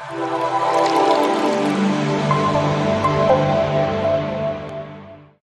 Bye.